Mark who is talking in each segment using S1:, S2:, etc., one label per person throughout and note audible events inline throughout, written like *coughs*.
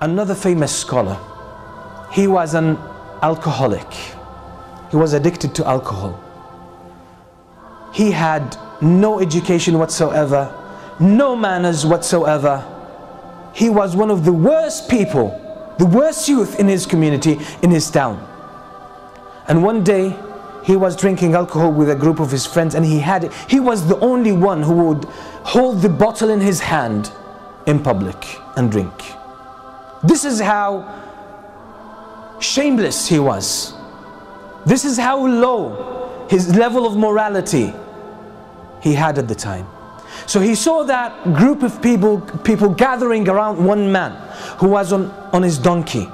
S1: another famous scholar. He was an alcoholic. He was addicted to alcohol. He had no education whatsoever, no manners whatsoever. He was one of the worst people, the worst youth in his community, in his town. And one day, he was drinking alcohol with a group of his friends and he had he was the only one who would hold the bottle in his hand in public and drink. This is how shameless he was. This is how low his level of morality he had at the time. So he saw that group of people, people gathering around one man who was on, on his donkey.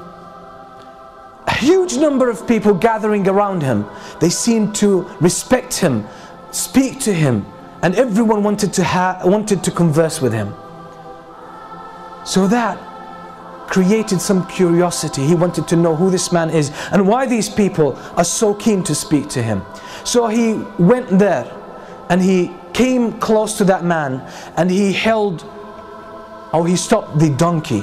S1: A huge number of people gathering around him. They seemed to respect him, speak to him, and everyone wanted to, ha- wanted to converse with him. So that created some curiosity. He wanted to know who this man is and why these people are so keen to speak to him. So he went there and he came close to that man and he held, or he stopped the donkey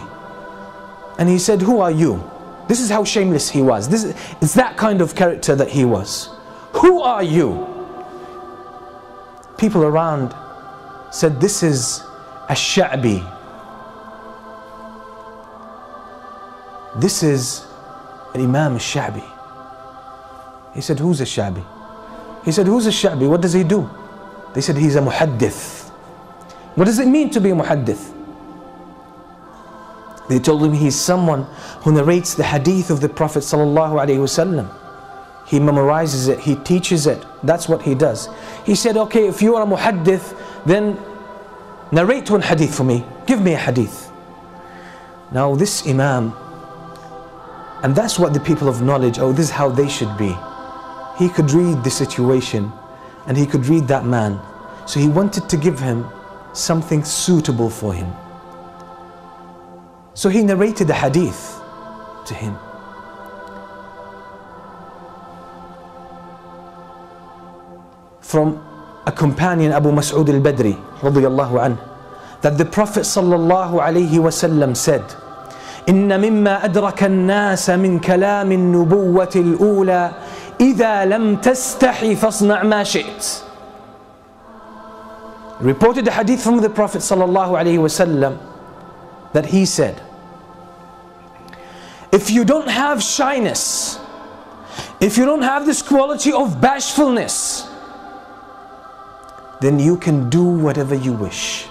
S1: and he said, Who are you? This is how shameless he was. This is, it's that kind of character that he was. Who are you? People around said, This is a sha'bi. This is an Imam al-Sha'bi. He said, Who's a Sha'bi? He said, Who's a Sha'bi? What does he do? They said, He's a muhaddith. What does it mean to be a muhaddith? They told him he's someone who narrates the hadith of the Prophet ﷺ. He memorizes it, he teaches it. That's what he does. He said, Okay, if you are a muhaddith, then narrate one hadith for me. Give me a hadith. Now, this Imam, and that's what the people of knowledge, oh, this is how they should be. He could read the situation and he could read that man. So he wanted to give him something suitable for him. So he narrated a hadith to him. From a companion Abu Mas'ud al-Badri that the Prophet sallallahu alayhi wasallam said إن مما أدرك الناس من كلام النبوة الأولى إذا لم تستحي فاصنع ما شئت Reported a hadith from the Prophet sallallahu alayhi wasallam that he said if you don't have shyness if you don't have this quality of bashfulness then you can do whatever you wish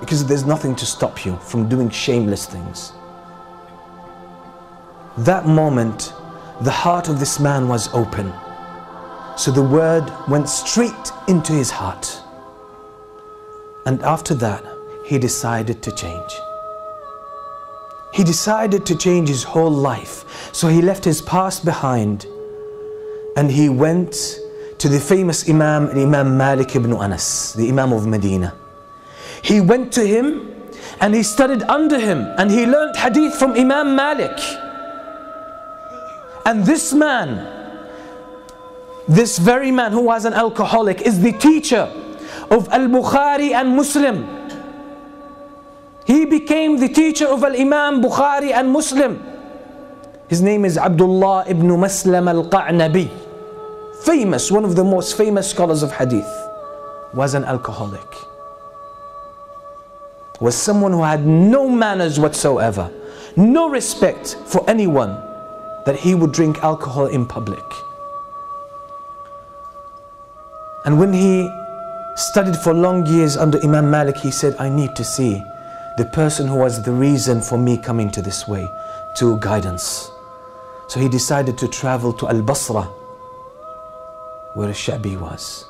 S1: because there's nothing to stop you from doing shameless things. That moment, the heart of this man was open. So the word went straight into his heart. And after that, he decided to change. He decided to change his whole life. So he left his past behind and he went to the famous Imam, Imam Malik ibn Anas, the Imam of Medina. He went to him and he studied under him and he learned hadith from Imam Malik. And this man, this very man who was an alcoholic, is the teacher of Al Bukhari and Muslim. He became the teacher of Al Imam Bukhari and Muslim. His name is Abdullah ibn Maslam al Qa'nabi. Famous, one of the most famous scholars of hadith, was an alcoholic was someone who had no manners whatsoever, no respect for anyone, that he would drink alcohol in public. And when he studied for long years under Imam Malik, he said, I need to see the person who was the reason for me coming to this way, to guidance. So he decided to travel to Al Basra, where Shabi was.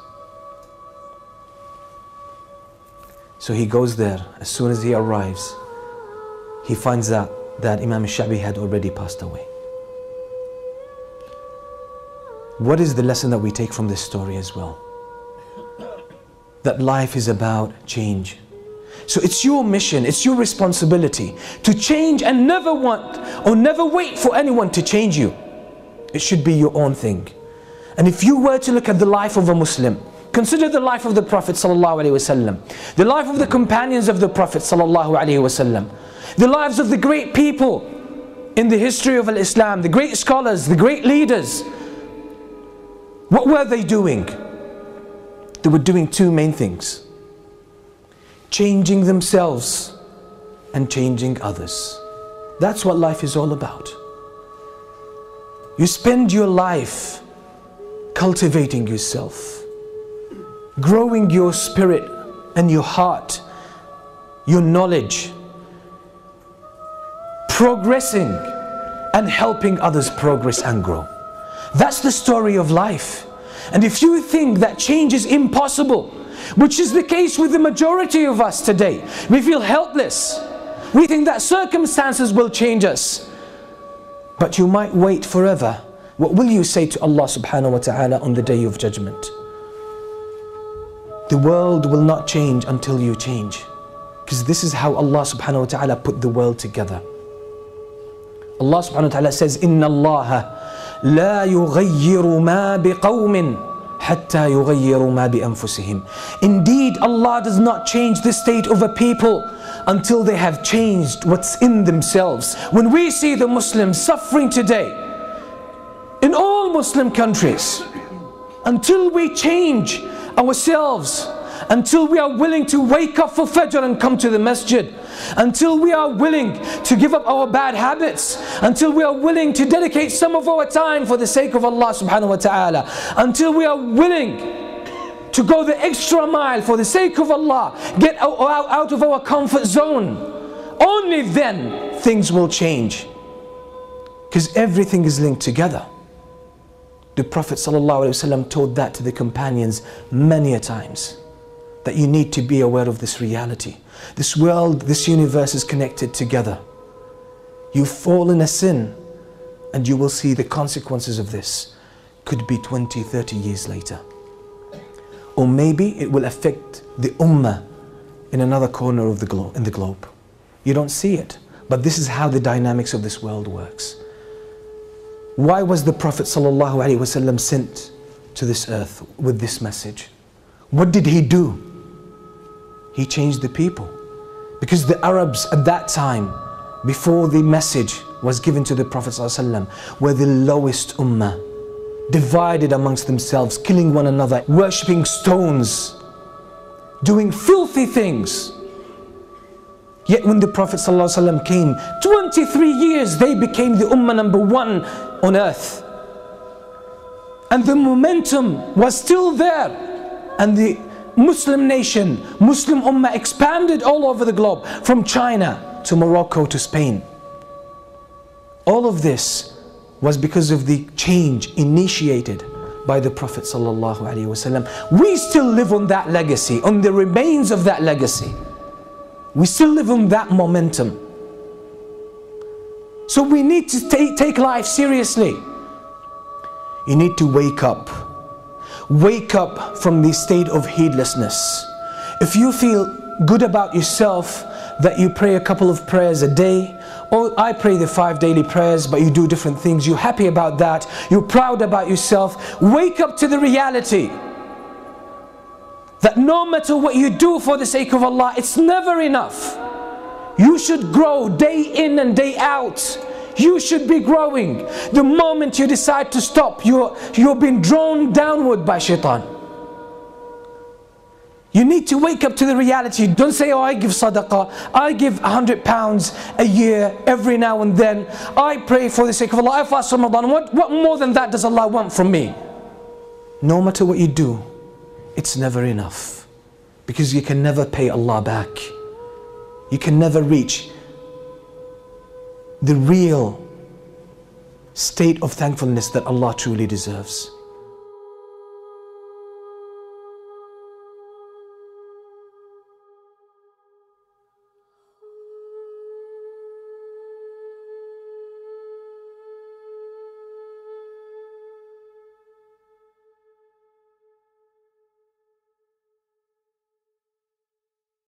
S1: So he goes there. As soon as he arrives, he finds out that Imam Shabi had already passed away. What is the lesson that we take from this story as well? *coughs* That life is about change. So it's your mission, it's your responsibility to change and never want or never wait for anyone to change you. It should be your own thing. And if you were to look at the life of a Muslim, Consider the life of the Prophet ﷺ, the life of the companions of the Prophet ﷺ. the lives of the great people in the history of Islam, the great scholars, the great leaders. What were they doing? They were doing two main things changing themselves and changing others. That's what life is all about. You spend your life cultivating yourself, growing your spirit and your heart, your knowledge, progressing and helping others progress and grow. That's the story of life. And if you think that change is impossible, which is the case with the majority of us today, we feel helpless. We think that circumstances will change us. But you might wait forever. What will you say to Allah subhanahu wa ta'ala on the day of judgment? The world will not change until you change. Because this is how Allah subhanahu wa ta'ala put the world together. Allah subhanahu wa ta'ala says, إِنَّ اللَّهَ لا يغير ما بقوم حتى يغيروا ما بأنفسهم Indeed, Allah does not change the state of a people until they have changed what's in themselves. When we see the Muslims suffering today, in all Muslim countries, until we change ourselves, until we are willing to wake up for Fajr and come to the masjid, until we are willing to give up our bad habits, until we are willing to dedicate some of our time for the sake of Allah subhanahu wa ta'ala, until we are willing to go the extra mile for the sake of Allah, get out, out of our comfort zone, only then things will change. Because everything is linked together. The Prophet ﷺ told that to the companions many a times that you need to be aware of this reality. This world, this universe is connected together. You fall in a sin and you will see the consequences of this. Could be 20, 30 years later. Or maybe it will affect the ummah in another corner of the globe, in the globe. You don't see it, but this is how the dynamics of this world works. Why was the Prophet ﷺ sent to this earth with this message? What did he do? he changed the people. Because the Arabs at that time, before the message was given to the Prophet ﷺ, were the lowest ummah, divided amongst themselves, killing one another, worshipping stones, doing filthy things. Yet when the Prophet ﷺ came, 23 years they became the ummah number one on earth. And the momentum was still there. And the Muslim nation, Muslim Ummah expanded all over the globe, from China to Morocco to Spain. All of this was because of the change initiated by the Prophet. We still live on that legacy, on the remains of that legacy. We still live on that momentum. So we need to take, life seriously. You need to wake up wake up from the state of heedlessness. If you feel good about yourself, that you pray a couple of prayers a day, or I pray the five daily prayers, but you do different things, you're happy about that, you're proud about yourself, wake up to the reality that no matter what you do for the sake of Allah, it's never enough. You should grow day in and day out. You should be growing. The moment you decide to stop, you're, you're being drawn downward by shaitan. You need to wake up to the reality. Don't say, oh, I give sadaqah. I give a hundred pounds a year every now and then. I pray for the sake of Allah. I fast Ramadan. What, what more than that does Allah want from me? No matter what you do, it's never enough. Because you can never pay Allah back. You can never reach the real state of thankfulness that Allah truly deserves.